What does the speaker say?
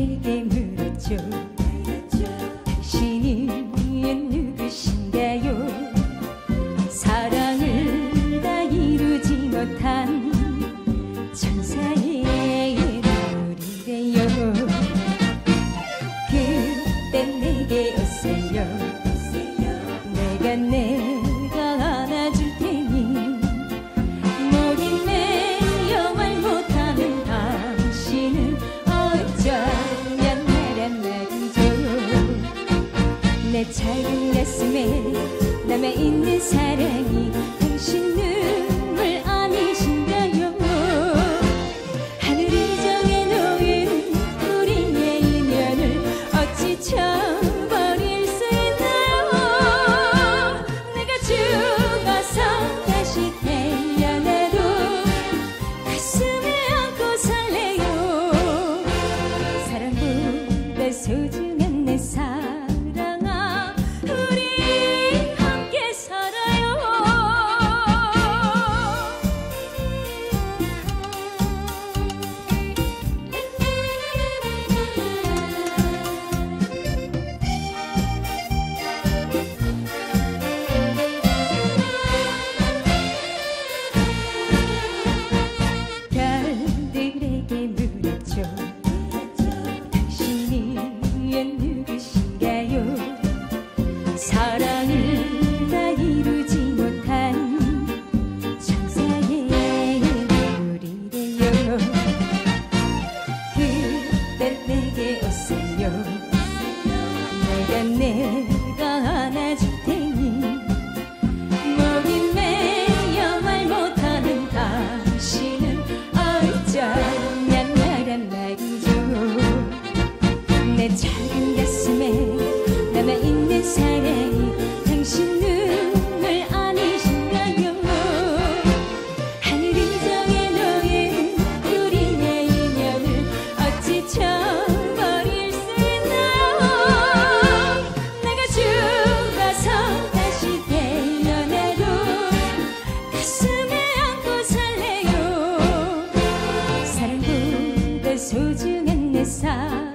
내게 물었죠. 당신은 누구신가요? 사랑을 다 이루지 못한 천사의 눈물이래요. 그땐 내게 오세요. 내가 내 내 작은 가슴에 남아있는 사랑이 당신 눈물 아니신가요. 하늘이 정해놓은 우리의 인연을 어찌 쳐 사랑을 다 이루지 못한 천사의 우리래요 그대 내게 오세요. 내가 내 소중한 내 삶.